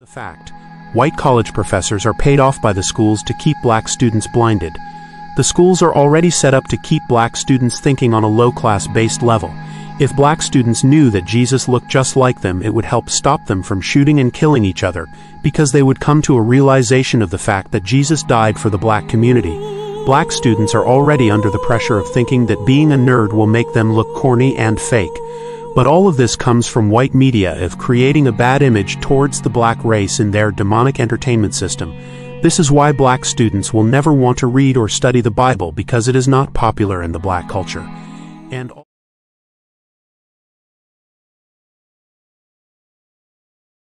The fact. White college professors are paid off by the schools to keep black students blinded. The schools are already set up to keep black students thinking on a low-class based level. If black students knew that Jesus looked just like them, it would help stop them from shooting and killing each other, because they would come to a realization of the fact that Jesus died for the black community. Black students are already under the pressure of thinking that being a nerd will make them look corny and fake. But all of this comes from white media of creating a bad image towards the black race in their demonic entertainment system. This is why black students will never want to read or study the Bible because it is not popular in the black culture. And